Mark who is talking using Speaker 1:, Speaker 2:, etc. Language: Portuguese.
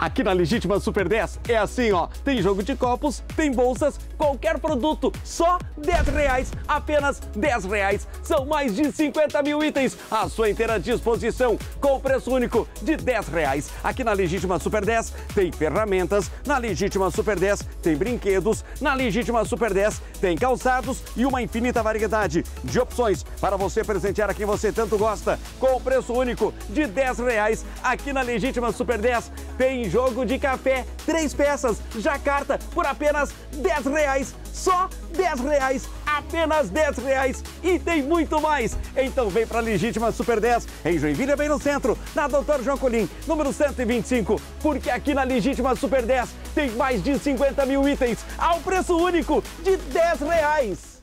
Speaker 1: Aqui na Legítima Super 10 é assim, ó. Tem jogo de copos, tem bolsas, qualquer produto, só 10 reais, apenas 10 reais. São mais de 50 mil itens à sua inteira disposição, com preço único de 10 reais. Aqui na Legítima Super 10 tem ferramentas, na Legítima Super 10 tem brinquedos, na Legítima Super 10 tem calçados e uma infinita variedade de opções para você presentear a quem você tanto gosta, com preço único de 10 reais. Aqui na Legítima Super 10 tem jogo de café, três peças, jacarta, por apenas 10 reais. Só 10 reais, apenas 10 reais. E tem muito mais. Então vem para a Legítima Super 10, em Joinville, bem no centro, na Doutor João Colim, número 125. Porque aqui na Legítima Super 10 tem mais de 50 mil itens ao preço único de 10 reais.